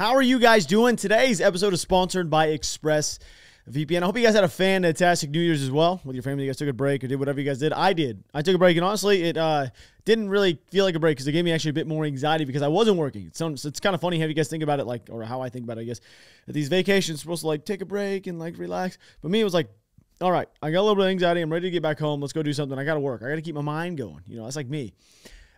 How are you guys doing? Today's episode is sponsored by Express VPN. I hope you guys had a fantastic New Year's as well with your family. You guys took a break or did whatever you guys did. I did. I took a break, and honestly, it uh, didn't really feel like a break because it gave me actually a bit more anxiety because I wasn't working. So it's, kind of funny how you guys think about it, like or how I think about it. I guess that these vacations supposed to like take a break and like relax, but me it was like. All right, I got a little bit of anxiety. I'm ready to get back home. Let's go do something. I got to work. I got to keep my mind going. You know, that's like me.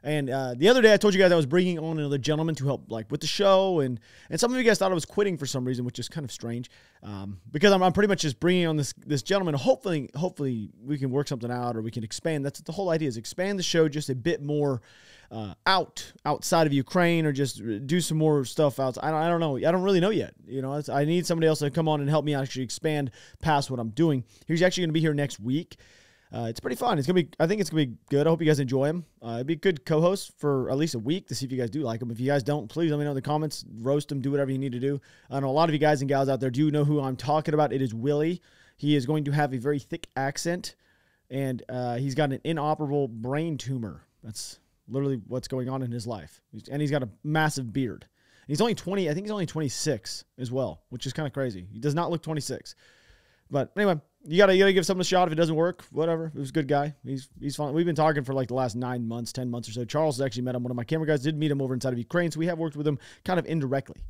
And uh, the other day, I told you guys I was bringing on another gentleman to help, like with the show, and and some of you guys thought I was quitting for some reason, which is kind of strange, um, because I'm, I'm pretty much just bringing on this this gentleman. Hopefully, hopefully we can work something out, or we can expand. That's the whole idea is expand the show just a bit more uh, out outside of Ukraine, or just do some more stuff out. I don't, I don't know. I don't really know yet. You know, I need somebody else to come on and help me actually expand past what I'm doing. He's actually going to be here next week. Uh, it's pretty fun. It's gonna be. I think it's gonna be good. I hope you guys enjoy him. Uh, it'd be a good co-host for at least a week to see if you guys do like him. If you guys don't, please let me know in the comments. Roast him. Do whatever you need to do. I know a lot of you guys and gals out there do know who I'm talking about. It is Willie. He is going to have a very thick accent, and uh, he's got an inoperable brain tumor. That's literally what's going on in his life. And he's got a massive beard. He's only 20. I think he's only 26 as well, which is kind of crazy. He does not look 26. But anyway, you gotta you gotta give something a shot. If it doesn't work, whatever. He was a good guy. He's he's fine. We've been talking for like the last nine months, ten months or so. Charles has actually met him. One of my camera guys did meet him over inside of Ukraine, so we have worked with him kind of indirectly.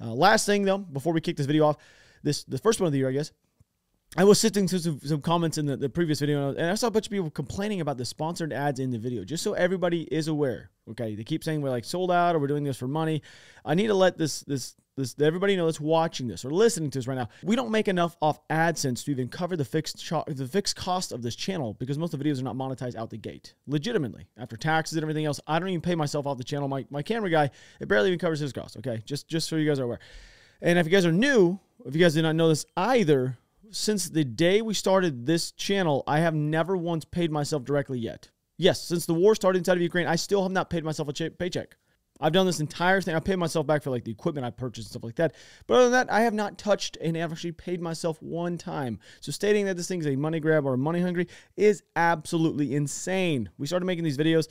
Uh, last thing though, before we kick this video off, this the first one of the year, I guess. I was sifting through some, some comments in the, the previous video, and I saw a bunch of people complaining about the sponsored ads in the video, just so everybody is aware. Okay, they keep saying we're like sold out or we're doing this for money. I need to let this this this everybody know that's watching this or listening to this right now. We don't make enough off AdSense to even cover the fixed ch- the fixed cost of this channel because most of the videos are not monetized out the gate. Legitimately, after taxes and everything else, I don't even pay myself off the channel. My my camera guy, it barely even covers his costs. Okay, just just so you guys are aware. And if you guys are new, if you guys did not know this either, since the day we started this channel, I have never once paid myself directly yet. Yes, since the war started inside of Ukraine, I still have not paid myself a ch- paycheck. I've done this entire thing. I paid myself back for like the equipment I purchased and stuff like that. But other than that, I have not touched and have actually paid myself one time. So stating that this thing is a money grab or money hungry is absolutely insane. We started making these videos.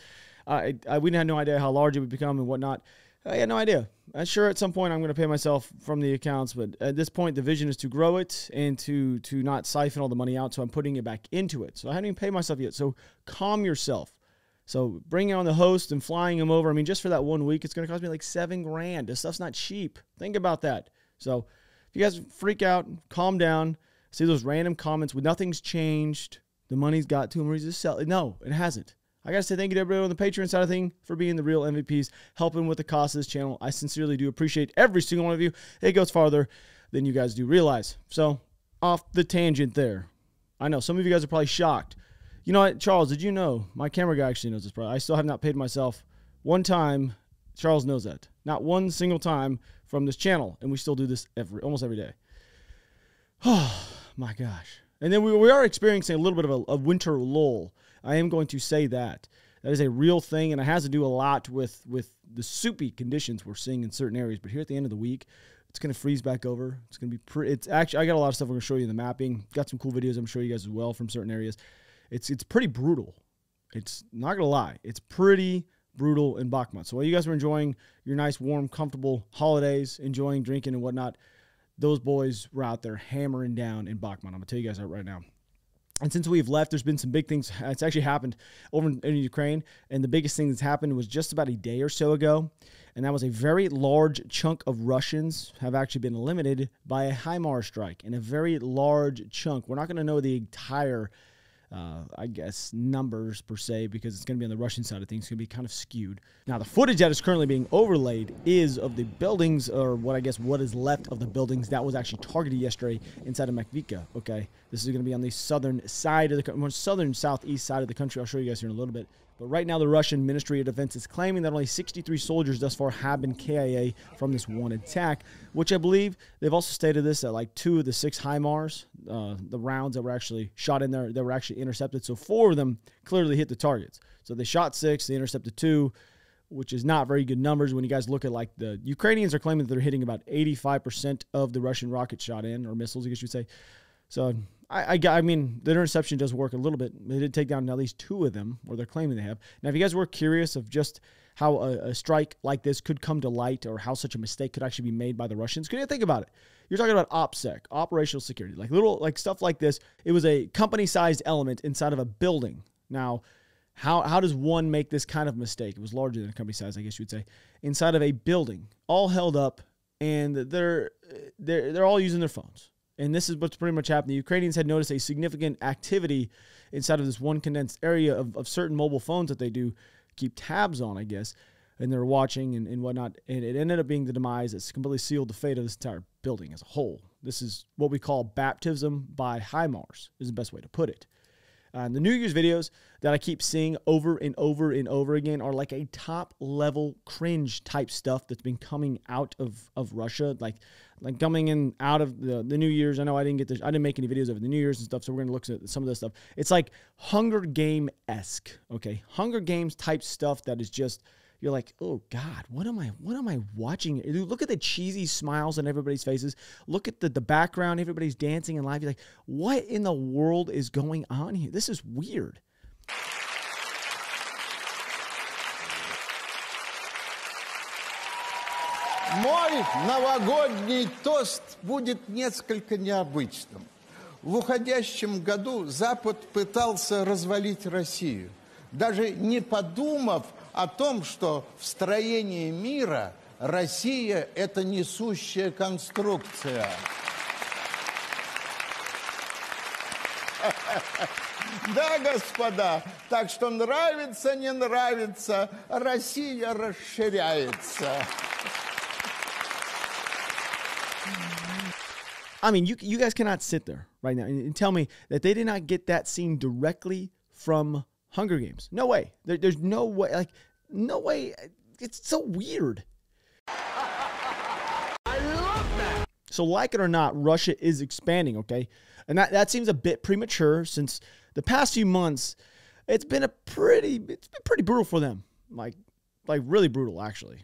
Uh, I, I, we had no idea how large it would become and whatnot. I had no idea. I'm sure at some point I'm going to pay myself from the accounts, but at this point the vision is to grow it and to to not siphon all the money out. So I'm putting it back into it. So I haven't even paid myself yet. So calm yourself. So bringing on the host and flying him over. I mean, just for that one week, it's going to cost me like seven grand. This stuff's not cheap. Think about that. So if you guys freak out, calm down. See those random comments with nothing's changed. The money's got to him. He's just selling. No, it hasn't. I got to say thank you to everybody on the Patreon side of thing for being the real MVPs, helping with the cost of this channel. I sincerely do appreciate every single one of you. It goes farther than you guys do realize. So, off the tangent there. I know some of you guys are probably shocked. You know Charles, did you know? My camera guy actually knows this, bro. I still have not paid myself one time. Charles knows that. Not one single time from this channel. And we still do this every almost every day. Oh, my gosh. And then we, we are experiencing a little bit of a, a winter lull I am going to say that. That is a real thing, and it has to do a lot with with the soupy conditions we're seeing in certain areas. But here at the end of the week, it's going to freeze back over. It's going to be pretty. It's actually I got a lot of stuff I'm going to show you in the mapping. Got some cool videos I'm going to show you guys as well from certain areas. It's it's pretty brutal. It's not to lie. It's pretty brutal in Bakhmut. So while you guys were enjoying your nice, warm, comfortable holidays, enjoying drinking and whatnot, those boys were out there hammering down in Bakhmut. I'm to tell you guys that right now. And since we've left, there's been some big things. Uh, it's actually happened over in Ukraine. And the biggest thing that's happened was just about a day or so ago. And that was a very large chunk of Russians have actually been eliminated by a HIMARS strike. And a very large chunk. We're not going to know the entire uh, I guess, numbers per se, because it's going to be on the Russian side of things. It's going to be kind of skewed. Now, the footage that is currently being overlaid is of the buildings, or what I guess what is left of the buildings that was actually targeted yesterday inside of Makiivka. Okay, this is going to be on the southern side of the more southern southeast side of the country. I'll show you guys here in a little bit. But right now, the Russian Ministry of Defense is claiming that only 63 soldiers thus far have been KIA from this one attack, which I believe they've also stated this that like two of the six HIMARS, uh, the rounds that were actually shot in there, that were actually intercepted. So four of them clearly hit the targets. So they shot six, they intercepted two, which is not very good numbers when you guys look at like the Ukrainians are claiming that they're hitting about 85% of the Russian rockets shot in, or missiles, I guess you'd say. So I, I, I, mean, the interception does work a little bit. They did take down at least two of them, or they're claiming they have. Now, if you guys were curious of just how a, a, strike like this could come to light or how such a mistake could actually be made by the Russians. Can you think about it? You're talking about OPSEC, operational security, like little like stuff like this. It was a company-sized element inside of a building. Now, how how does one make this kind of mistake? It was larger than a company size, I guess you would say, inside of a building, all held up, and they're they're they're all using their phones. And this is what's pretty much happened. The Ukrainians had noticed a significant activity inside of this one condensed area of, of certain mobile phones that they do keep tabs on, I guess. And they're watching and, and whatnot. And it ended up being the demise that's completely sealed the fate of this entire building as a whole. This is what we call baptism by HIMARS, is the best way to put it. Uh, the New Year's videos that I keep seeing over and over and over again are like a top level cringe type stuff that's been coming out of, of Russia, like like coming in out of the, the New Year's. I know I didn't get this, I didn't make any videos over the New Year's and stuff, so we're gonna look at some of this stuff. It's like Hunger Game esque, okay, Hunger Games type stuff that is just you're like, oh God, what am I what am I watching? Look at the cheesy smiles on everybody's faces. Look at the, the background, everybody's dancing and live. You're like, what in the world is going on here? This is weird. Мой новогодний тост будет несколько необычным. В уходящем году Запад пытался развалить Россию, даже не подумав о том, что в строении мира Россия – это несущая конструкция. Да, господа, так что нравится, не нравится, Россия расширяется. I mean, you you guys cannot sit there right now and, tell me that they did not get that scene directly from Hunger Games. No way. There, there's no way. Like, no way. It's so weird. I love that. So, like it or not, Russia is expanding, okay? And that, that seems a bit premature since the past few months, it's been a pretty, it's been pretty brutal for them. Like, like really brutal, actually.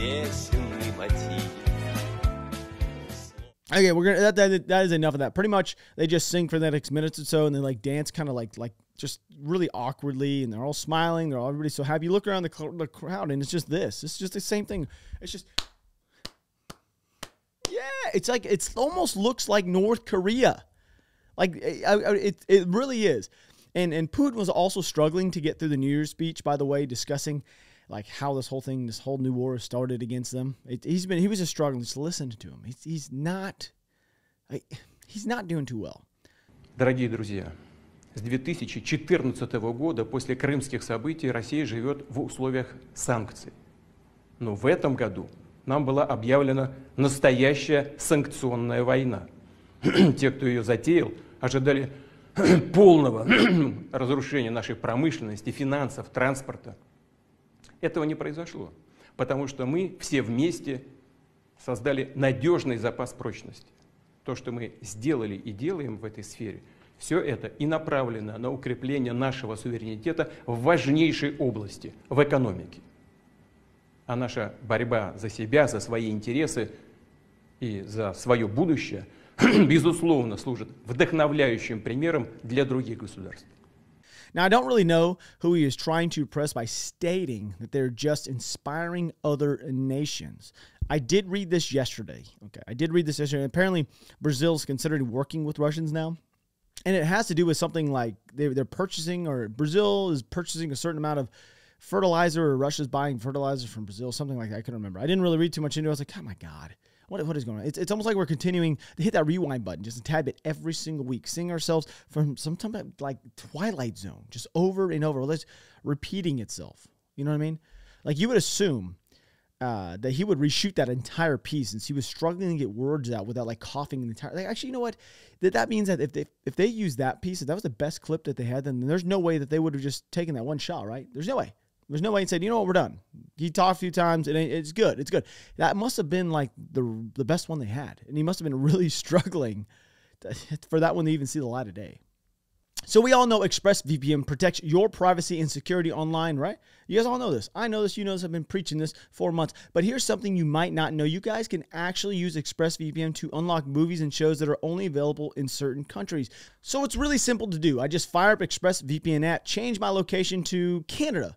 песенный мотив. Okay, we're gonna that, that that is enough of that. Pretty much, they just sing for the next minutes or so, and then like dance, kind of like like just really awkwardly, and they're all smiling. They're all everybody so happy. You look around the, the crowd, and it's just this. It's just the same thing. It's just yeah. It's like it's almost looks like North Korea. Like it, it, it really is. And and Putin was also struggling to get through the New Year's speech. By the way, discussing like how this whole thing, this whole new war started against them. It, he's been he was just struggling. Just listen to him. He's, he's not he's not doing too well. Дорогие друзья, с 2014 года после крымских событий Россия живет в условиях санкций. Но в этом году нам была объявлена настоящая санкционная война. Те, кто ее затеял, ожидали полного разрушения нашей промышленности, финансов, транспорта – этого не произошло, потому что мы все вместе создали надежный запас прочности. То, что мы сделали и делаем в этой сфере, все это и направлено на укрепление нашего суверенитета в важнейшей области, в экономике. А наша борьба за себя, за свои интересы и за свое будущее, безусловно, служит вдохновляющим примером для других государств. Now, I don't really know who he is trying to impress by stating that they're just inspiring other nations. I did read this yesterday. Okay, I did read this yesterday. Apparently, Brazil's considering working with Russians now. And it has to do with something like they're, they're purchasing, or Brazil is purchasing a certain amount of fertilizer, or Russia's buying fertilizer from Brazil, something like that. I couldn't remember. I didn't really read too much into it. I was like, oh my God what, what is going on? It's, it's almost like we're continuing to hit that rewind button just a tad bit every single week, seeing ourselves from some type of like Twilight Zone, just over and over, let's repeating itself. You know what I mean? Like you would assume uh, that he would reshoot that entire piece since he was struggling to get words out without like coughing the entire. Like actually, you know what? That that means that if they if they use that piece, if that was the best clip that they had, then there's no way that they would have just taken that one shot, right? There's no way. There's no way he said, you know what, we're done. He talked a few times and it's good. It's good. That must have been like the the best one they had. And he must have been really struggling to, for that one to even see the light of day. So we all know ExpressVPN protects your privacy and security online, right? You guys all know this. I know this. You know this. I've been preaching this for months. But here's something you might not know. You guys can actually use ExpressVPN to unlock movies and shows that are only available in certain countries. So it's really simple to do. I just fire up ExpressVPN app, change my location to Canada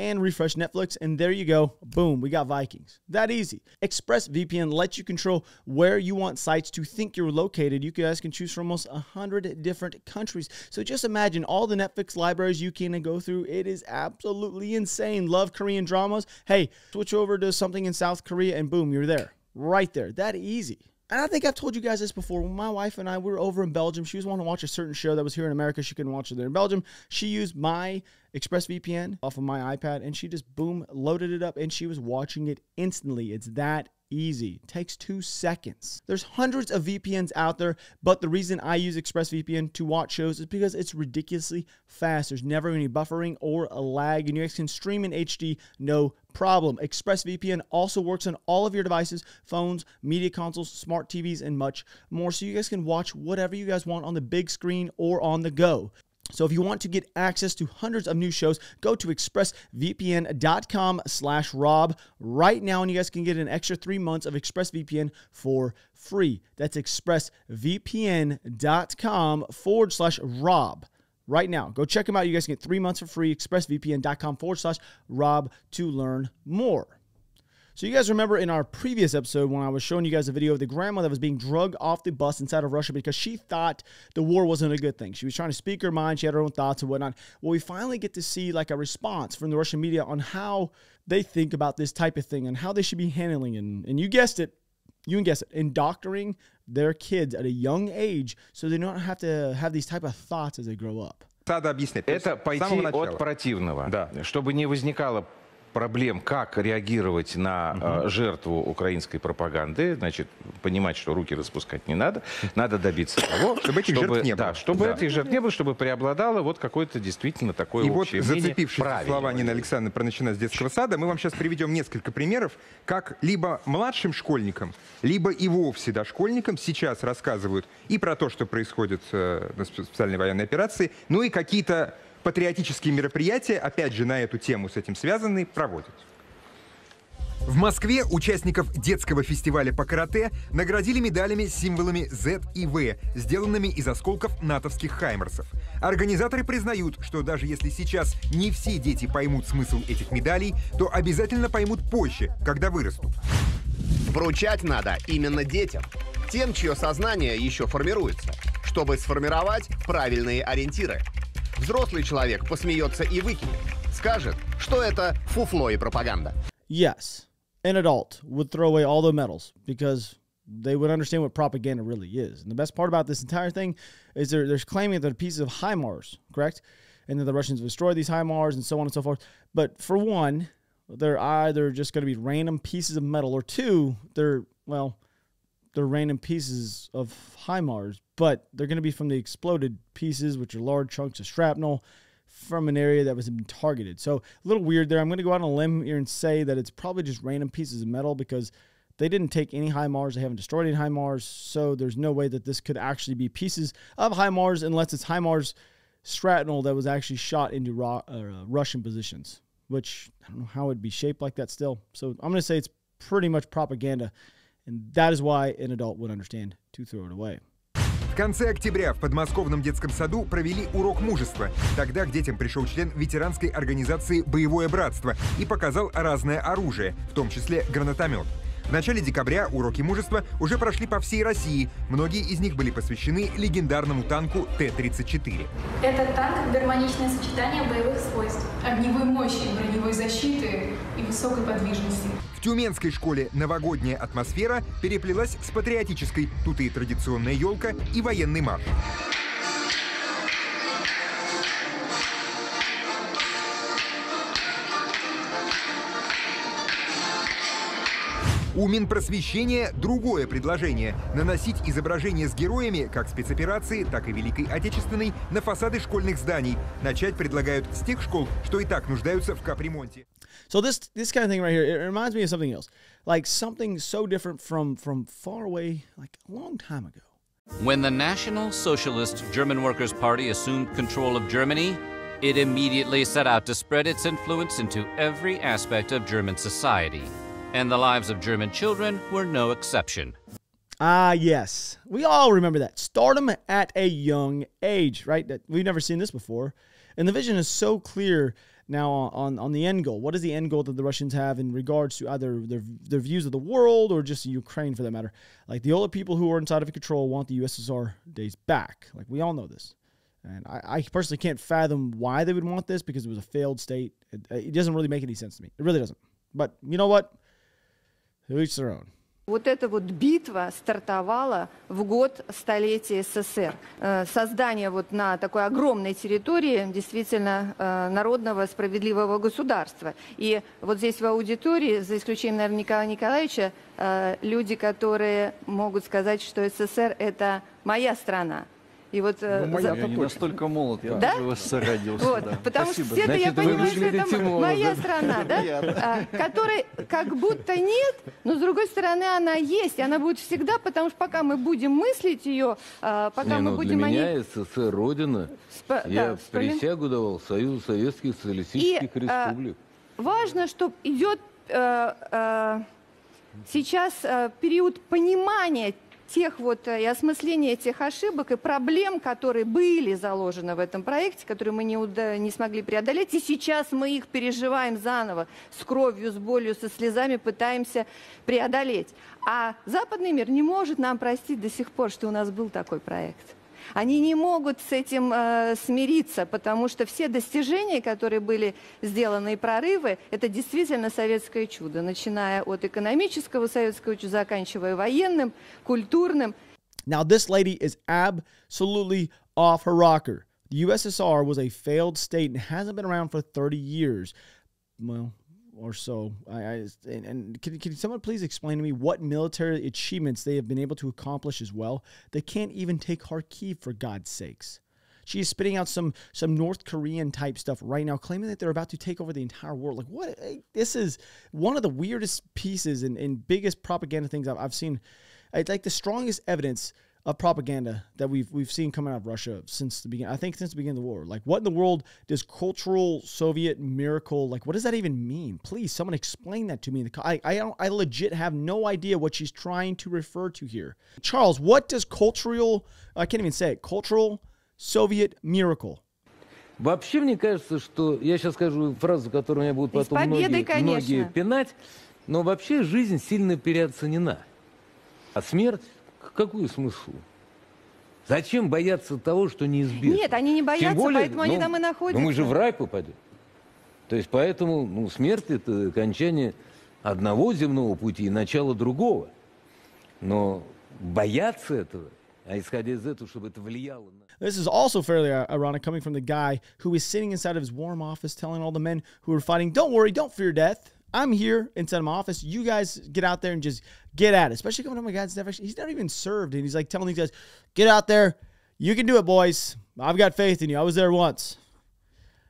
and refresh Netflix, and there you go. Boom, we got Vikings. That easy. ExpressVPN lets you control where you want sites to think you're located. You guys can choose from almost 100 different countries. So just imagine all the Netflix libraries you can go through. It is absolutely insane. Love Korean dramas? Hey, switch over to something in South Korea, and boom, you're there. Right there. That easy. And I think I've told you guys this before. When my wife and I were over in Belgium, she was wanting to watch a certain show that was here in America. She couldn't watch it there in Belgium. She used my ExpressVPN off of my iPad and she just boom loaded it up and she was watching it instantly. It's that easy. It takes two seconds. There's hundreds of VPNs out there, but the reason I use ExpressVPN to watch shows is because it's ridiculously fast. There's never any buffering or a lag, and you guys can stream in HD no problem. ExpressVPN also works on all of your devices, phones, media consoles, smart TVs, and much more. So you guys can watch whatever you guys want on the big screen or on the go. So if you want to get access to hundreds of new shows, go to expressvpn.com slash rob right now and you guys can get an extra three months of ExpressVPN for free. That's expressvpn.com forward slash rob right now. Go check them out. You guys can get three months for free. expressvpn.com forward slash rob to learn more. So you guys remember in our previous episode when I was showing you guys a video of the grandma that was being drugged off the bus inside of Russia because she thought the war wasn't a good thing. She was trying to speak her mind. She had her own thoughts and whatnot. Well, we finally get to see like a response from the Russian media on how they think about this type of thing and how they should be handling it. And, and you guessed it. You can guess it. Indoctoring their kids at a young age so they don't have to have these type of thoughts as they grow up. Надо объяснять. То есть Это с пойти самого начала. от противного, Да. чтобы не возникало проблем, как реагировать на э, жертву украинской пропаганды, значит, понимать, что руки распускать не надо, надо добиться того, Чтобы этих жертв не было. Да, чтобы Да. этих жертв не было, чтобы преобладало вот какое-то действительно такое И вот, зацепившись слова Нины Александровны про начинать с детского сада, мы вам сейчас приведем несколько примеров, как либо младшим школьникам, либо и вовсе дошкольникам сейчас рассказывают и про то, что происходит э, на спе- специальной военной операции, ну и какие-то патриотические мероприятия, опять же, на эту тему с этим связанные, проводят. В Москве участников детского фестиваля по карате наградили медалями с символами Z и V, сделанными из осколков натовских хаймерсов. Организаторы признают, что даже если сейчас не все дети поймут смысл этих медалей, то обязательно поймут позже, когда вырастут. Вручать надо именно детям, тем, чье сознание еще формируется, чтобы сформировать правильные ориентиры. Взрослый человек посмеется и выкинет, скажет, что это фуфло и пропаганда. Yes, an adult would throw away all the medals because they would understand what propaganda really is. And the best part about this entire thing is they're, they're claiming that they're pieces of HIMARS, correct? And that the Russians destroyed these HIMARS and so on and so forth. But for one, they're either just going to be random pieces of metal, or two, they're, well, they're random pieces of HIMARS, but they're going to be from the exploded pieces, which are large chunks of shrapnel from an area that was targeted. So a little weird there. I'm going to go out on a limb here and say that it's probably just random pieces of metal because they didn't take any HIMARS. They haven't destroyed any HIMARS. So there's no way that this could actually be pieces of HIMARS unless it's HIMARS shrapnel that was actually shot into uh, Russian positions, which I don't know how it'd be shaped like that still. So I'm going to say it's pretty much propaganda. And that is why an adult would understand to throw it away. В конце октября в подмосковном детском саду провели урок мужества. Тогда к детям пришел член ветеранской организации «Боевое братство» и показал разное оружие, в том числе гранатомет. В начале декабря уроки мужества уже прошли по всей России. Многие из них были посвящены легендарному танку Т-34. Этот танк – гармоничное сочетание боевых свойств. огневой мощи, броневой защиты и высокой подвижности. В Тюменской школе новогодняя атмосфера переплелась с патриотической. Тут и традиционная елка, и военный марш. У Минпросвещения другое предложение – наносить изображения с героями как спецоперации, так и Великой Отечественной на фасады школьных зданий. Начать предлагают с тех школ, что и так нуждаются в капремонте. So this this kind of thing right here, it reminds me of something else, like something so different from from far away, like a long time ago. When the National Socialist German Workers' Party assumed control of Germany, it immediately set out to spread its influence into every aspect of German society. And the lives of German children were no exception. Ah, yes. We all remember that. Stardom at a young age, right? That we've never seen this before. And the vision is so clear now on, on the end goal. What is the end goal that the Russians have in regards to either their, their views of the world or just Ukraine for that matter? Like the older people who are inside of control want the USSR days back. Like we all know this. And I, I personally can't fathom why they would want this because it was a failed state. It, it doesn't really make any sense to me. It really doesn't. But you know what? Вот эта вот битва стартовала в год столетия СССР. Э, Создание вот на такой огромной территории действительно э, народного справедливого государства. И вот здесь в аудитории, за исключением, наверное, Николая Николаевича, э, люди, которые могут сказать, что СССР – это моя страна. И вот, э, Ну, за- я не настолько молод, я Да? тоже в СССР родился. Вот, да. потому Спасибо. что все-то я понимаю, что это молодо. моя страна, да? А, которой как будто нет, но с другой стороны она есть, и она будет всегда, потому что пока мы будем мыслить ее, а, пока Не, мы ну, будем для меня ней... СССР родина. Спа- Я да, присягу давал Союзу Советских Социалистических И, а, Республик. Важно, что идет э, э, сейчас э, период понимания тех вот э, и осмысления тех ошибок и проблем, которые были заложены в этом проекте, которые мы не, уда- не смогли преодолеть. И сейчас мы их переживаем заново, с кровью, с болью, со слезами пытаемся преодолеть. А западный мир не может нам простить до сих пор, что у нас был такой проект. Они не могут с этим э, смириться, потому что все достижения, которые были сделаны и прорывы, это действительно советское чудо, начиная от экономического советского чуда, заканчивая военным, культурным. Now, this lady is absolutely off her rocker. The USSR was a failed state and hasn't been around for 30 years. Well, or so. I, I and, and can, can someone please explain to me what military achievements they have been able to accomplish as well? They can't even take Kharkiv for God's sakes. She is spitting out some some North Korean type stuff right now, claiming that they're about to take over the entire world. Like what? eh, This is one of the weirdest pieces and, and biggest propaganda things I've, I've seen. It's like the strongest evidence of propaganda that we've we've seen coming out of Russia since the beginning. I think since the beginning of the war. Like what in the world does cultural Soviet miracle like? What does that even mean? Please, someone explain that to me. in the co- I I don't, I legit have no idea what she's trying to refer to here. Charles, what does cultural? I can't even say it. Cultural Soviet miracle. Вообще, мне кажется, что... Я сейчас скажу фразу, которую меня будут И с потом победой, многие, конечно. многие пинать. Но вообще жизнь сильно переоценена. А смерть? к- Какой смысл? Зачем бояться того, что неизбежно? Нет, они не боятся, Тем более, поэтому они ну, там и находятся. Ну, мы же в рай попадем. То есть поэтому ну, смерть – это окончание одного земного пути и начало другого. Но бояться этого, а исходя из этого, чтобы это влияло на... This is also fairly i- ironic coming from the guy who is sitting inside of his warm office telling all the men who are fighting, don't worry, don't fear death. I'm here inside my office. You guys get out there and just get at it. Especially coming to my guy that's never, he's never even served. And he's like telling these guys, get out there. You can do it, boys. I've got faith in you. I was there once.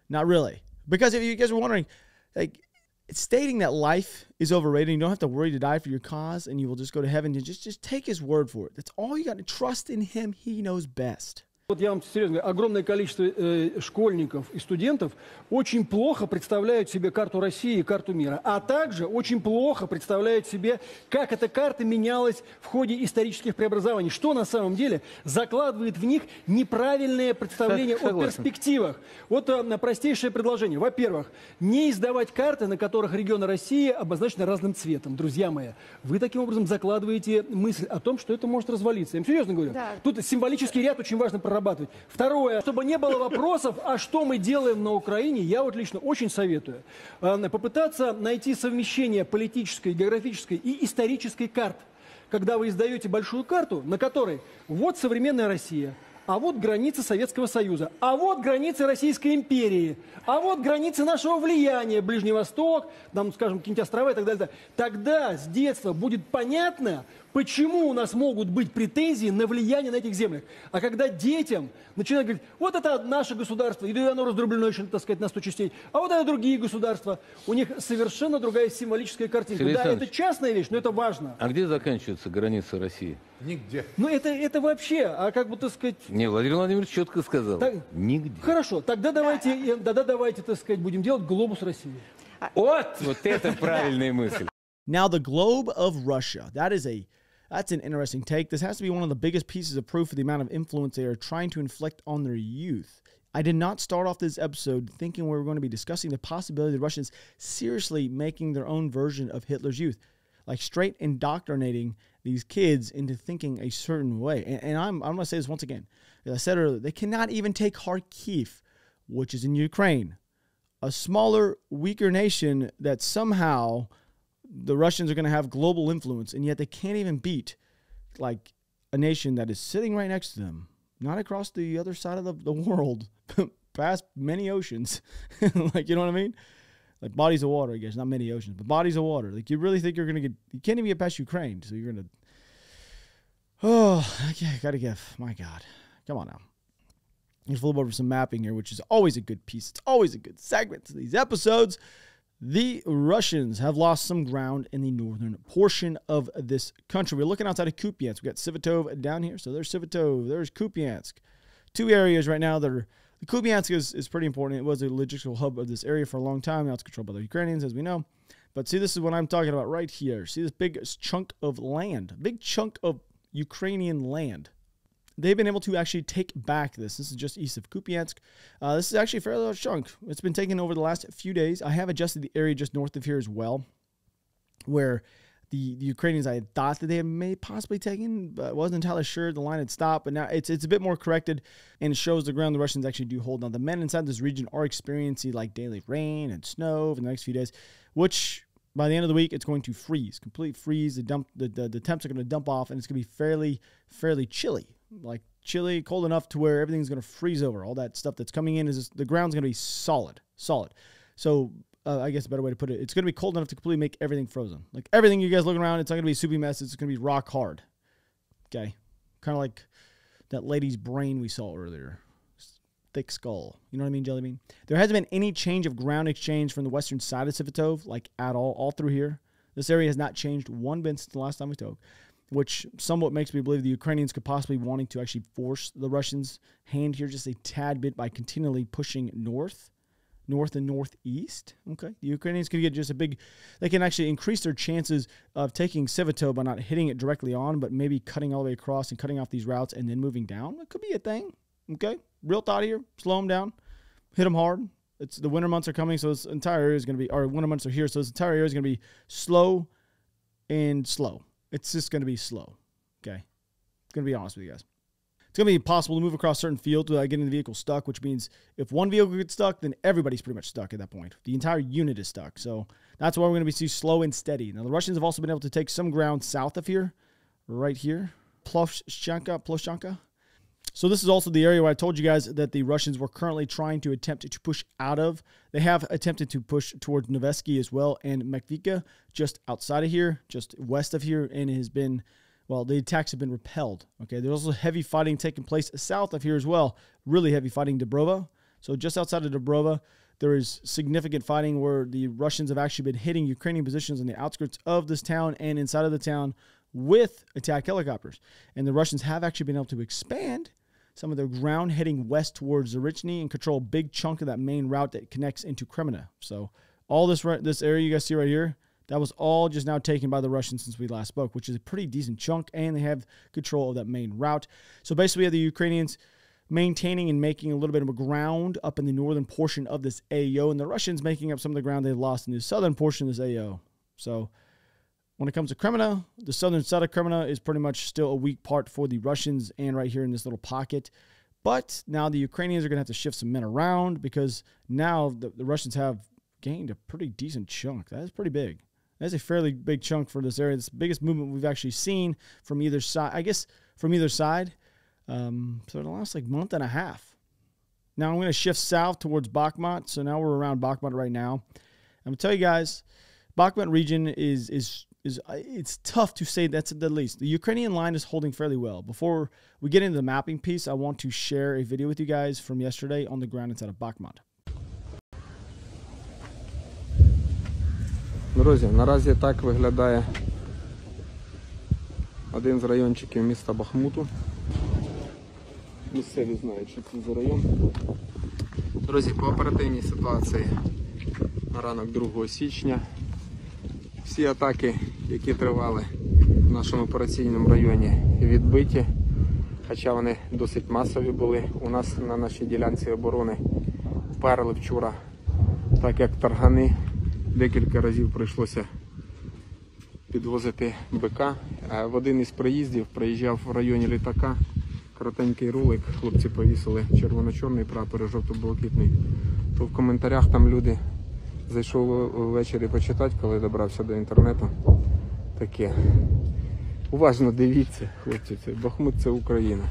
Not really. Because if you guys are wondering, like, it's stating that life is overrated. You don't have to worry to die for your cause, and you will just go to heaven. And just, just take his word for it. That's all you got to trust in him. He knows best. Вот я вам серьезно говорю, огромное количество э, школьников и студентов очень плохо представляют себе карту России и карту мира, а также очень плохо представляют себе, как эта карта менялась в ходе исторических преобразований, что на самом деле закладывает в них неправильное представление Так, о перспективах. Вот э, на простейшее предложение. Во-первых, не издавать карты, на которых регионы России обозначены разным цветом. Друзья мои, вы таким образом закладываете мысль о том, что это может развалиться. Я вам серьезно говорю. Да. Тут символический ряд очень важно прорабатывать. Второе, чтобы не было вопросов, а что мы делаем на Украине, я вот лично очень советую. э, Попытаться найти совмещение политической, географической и исторической карт. Когда вы издаете большую карту, на которой вот современная Россия, а вот границы Советского Союза, а вот границы Российской империи, а вот границы нашего влияния, Ближний Восток, там, скажем, какие-нибудь острова и так далее. Тогда с детства будет понятно, Почему у нас могут быть претензии на влияние на этих землях? А когда детям начинают говорить, вот это наше государство, и оно раздроблено еще, так сказать, на 100 частей, а вот это другие государства, у них совершенно другая символическая картинка. Сергей да, это частная вещь, но это важно. А где заканчивается граница России? Нигде. Ну это, это вообще, а как бы, так сказать... Не, Владимир Владимирович четко сказал. Так- Нигде. Хорошо, тогда давайте, э, тогда давайте, так сказать, будем делать глобус России. Вот, вот это правильная мысль. Now the globe of Russia. That is a that's an interesting take. This has to be one of the biggest pieces of proof of the amount of influence they are trying to inflict on their youth. I did not start off this episode thinking we were going to be discussing the possibility of the Russians seriously making their own version of Hitler's youth, like straight indoctrinating these kids into thinking a certain way. And, and I'm I'm going to say this once again. As I said earlier, they cannot even take Kharkiv, which is in Ukraine, a smaller, weaker nation that somehow the Russians are going to have global influence, and yet they can't even beat like a nation that is sitting right next to them, not across the other side of the, the world, past many oceans. like, you know what I mean? Like bodies of water, I guess, not many oceans, but bodies of water. Like, you really think you're going to get, you can't even get past Ukraine, so you're going to, oh, okay, gotta give, my God. Come on now. Let's flip over some mapping here, which is always a good piece. It's always a good segment to these episodes. The Russians have lost some ground in the northern portion of this country. We're looking outside of Kupiansk. We've got Svatove down here. So there's Svatove, there's Kupiansk. Two areas right now that are the Kupiansk is, is pretty important. It was a logistical hub of this area for a long time. Now it's controlled by the Ukrainians, as we know. But see, this is what I'm talking about right here. See this big chunk of land, big chunk of Ukrainian land they've been able to actually take back this. This is just east of Kupiansk. Uh, this is actually a fairly large chunk. It's been taken over the last few days. I have adjusted the area just north of here as well, where the, the Ukrainians I thought that they may possibly taken, but wasn't entirely sure the line had stopped. But now it's it's a bit more corrected and shows the ground the Russians actually do hold. Now the men inside this region are experiencing like daily rain and snow for the next few days, which by the end of the week it's going to freeze, complete freeze. The dump the, the, the temps are going to dump off and it's going to be fairly fairly chilly like chilly, cold enough to where everything's going to freeze over. All that stuff that's coming in is just, the ground's going to be solid, solid. So uh, I guess a better way to put it, it's going to be cold enough to completely make everything frozen. Like everything you guys looking around, it's not going to be soupy mess. It's going to be rock hard. Okay, kind of like that lady's brain we saw earlier. Thick skull. You know what I mean, Jelly Bean? There hasn't been any change of ground exchange from the western side of Svatove, like at all, all through here. This area has not changed one bit since the last time we spoke which somewhat makes me believe the Ukrainians could possibly be wanting to actually force the Russians' hand here just a tad bit by continually pushing north, north and northeast. Okay, the Ukrainians could get just a big. They can actually increase their chances of taking Svatove by not hitting it directly on, but maybe cutting all the way across and cutting off these routes and then moving down. It could be a thing. Okay, real thought here. Slow them down, hit them hard. It's the winter months are coming, so this entire area is going to be. Or winter months are here, so this entire area is going to be slow and slow. It's just going to be slow. Okay. It's going to be honest with you guys. It's going to be impossible to move across certain fields without getting the vehicle stuck, which means if one vehicle gets stuck, then everybody's pretty much stuck at that point. The entire unit is stuck. So that's why we're going to be slow and steady. Now, the Russians have also been able to take some ground south of here, right here. Ploshchanka, Ploshchanka. So this is also the area where I told you guys that the Russians were currently trying to attempt to push out of. They have attempted to push towards Novesky as well and Makiivka just outside of here, just west of here, and it has been well, the attacks have been repelled. Okay, there's also heavy fighting taking place south of here as well. Really heavy fighting Dobrova. So just outside of Dobrova, there is significant fighting where the Russians have actually been hitting Ukrainian positions on the outskirts of this town and inside of the town with attack helicopters. And the Russians have actually been able to expand some of their ground heading west towards Zarichny and control a big chunk of that main route that connects into Kremina. So all this this area you guys see right here, that was all just now taken by the Russians since we last spoke, which is a pretty decent chunk, and they have control of that main route. So basically, we have the Ukrainians maintaining and making a little bit of a ground up in the northern portion of this AO, and the Russians making up some of the ground they lost in the southern portion of this AO. So when it comes to Kremina, the southern side of Kremina is pretty much still a weak part for the Russians and right here in this little pocket. But now the Ukrainians are going to have to shift some men around because now the, the Russians have gained a pretty decent chunk. That is pretty big. That's a fairly big chunk for this area. It's the biggest movement we've actually seen from either side. I guess from either side. Um, so in the last like month and a half. Now I'm going to shift south towards Bakhmut. So now we're around Bakhmut right now. I'm going to tell you guys, Bakhmut region is is is uh, it's tough to say that's at the least. The Ukrainian line is holding fairly well. Before we get into the mapping piece, I want to share a video with you guys from yesterday on the ground inside of Bakhmut. Друзі, наразі так виглядає один з райончиків міста Бахмуту. Місцеві знають, що це за район. Друзі, по оперативній ситуації на ранок 2 січня всі атаки, які тривали в нашому операційному районі, відбиті, хоча вони досить масові були. У нас на нашій ділянці оборони вперли вчора, так як таргани. Декілька разів прийшлося підвозити БК. В один із приїздів приїжджав в районі літака коротенький ролик, хлопці повісили червоно-чорний прапор і жовто-блакитний. То в коментарях там люди зайшов ввечері почитати, коли добрався до інтернету. Таке. Уважно дивіться, хлопці, це Бахмут це Україна.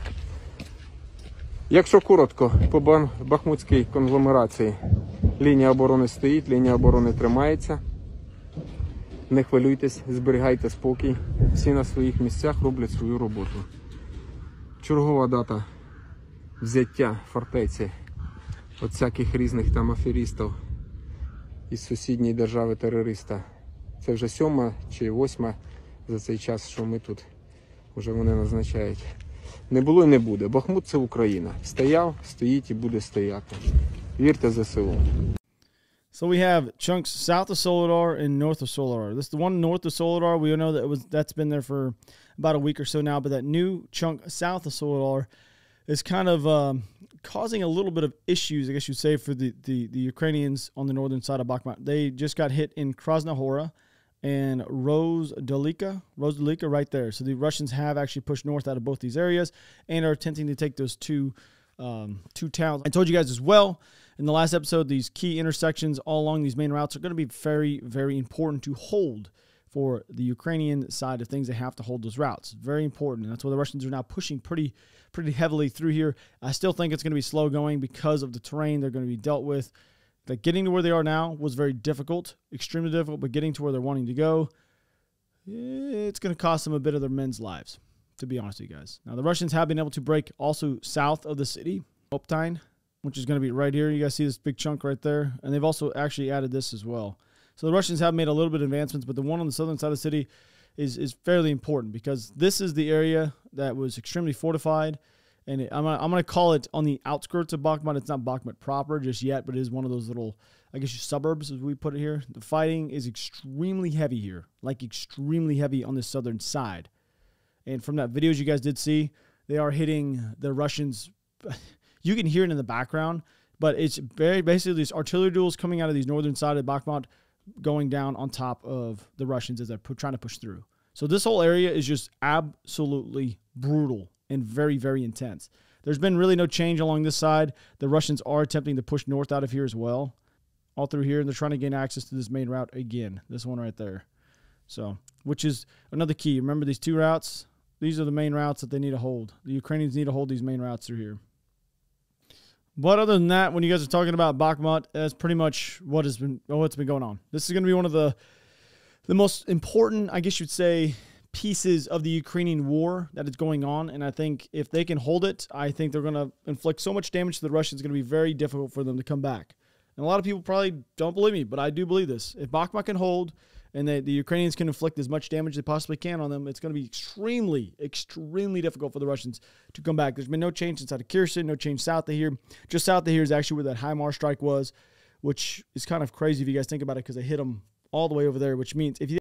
Якщо коротко, по Бахмутській конгломерації лінія оборони стоїть, лінія оборони тримається. Не хвилюйтесь, зберігайте спокій. Всі на своїх місцях роблять свою роботу. Чергова дата взяття фортеці от всяких різних там аферістів із сусідньої держави терориста. Це вже сьома чи восьма за цей час, що ми тут вже вони назначають. Не було і не буде. Бахмут це Україна. Стояв, стоїть і буде стояти. Вірте ЗСУ. So we have chunks south of Solidar and north of Solidar. This the one north of Solidar. We know that it was that's been there for about a week or so now, but that new chunk south of Solidar is kind of um, causing a little bit of issues, I guess you'd say, for the, the, the Ukrainians on the northern side of Bakhmut. They just got hit in Krasnohora and Rozdolivka, Rose right there. So the Russians have actually pushed north out of both these areas and are attempting to take those two um, two towns. I told you guys as well in the last episode, these key intersections all along these main routes are going to be very, very important to hold for the Ukrainian side of things. They have to hold those routes. Very important. And that's why the Russians are now pushing pretty, pretty heavily through here. I still think it's going to be slow going because of the terrain they're going to be dealt with. That getting to where they are now was very difficult, extremely difficult, but getting to where they're wanting to go, it's going to cost them a bit of their men's lives, to be honest with you guys. Now, the Russians have been able to break also south of the city, Opytne, which is going to be right here. You guys see this big chunk right there? And they've also actually added this as well. So the Russians have made a little bit of advancements, but the one on the southern side of the city is, is fairly important because this is the area that was extremely fortified. And it, I'm gonna, I'm gonna call it on the outskirts of Bakhmut. It's not Bakhmut proper just yet, but it is one of those little, I guess, suburbs as we put it here. The fighting is extremely heavy here, like extremely heavy on the southern side. And from that videos you guys did see, they are hitting the Russians. You can hear it in the background, but it's very basically these artillery duels coming out of these northern side of Bakhmut, going down on top of the Russians as they're trying to push through. So this whole area is just absolutely brutal and very, very intense. There's been really no change along this side. The Russians are attempting to push north out of here as well, all through here, and they're trying to gain access to this main route again. This one right there. So, which is another key. Remember these two routes? These are the main routes that they need to hold. The Ukrainians need to hold these main routes through here. But other than that, when you guys are talking about Bakhmut, that's pretty much what has been what's been going on. This is going to be one of the the most important, I guess you'd say, pieces of the Ukrainian war that is going on. And I think if they can hold it, I think they're going to inflict so much damage to the Russians. It's going to be very difficult for them to come back. And a lot of people probably don't believe me, but I do believe this. If Bakhmut can hold and the, the Ukrainians can inflict as much damage as they possibly can on them, it's going to be extremely, extremely difficult for the Russians to come back. There's been no change inside of Kherson, no change south of here. Just south of here is actually where that HIMARS strike was, which is kind of crazy if you guys think about it because they hit them all the way over there, which means if you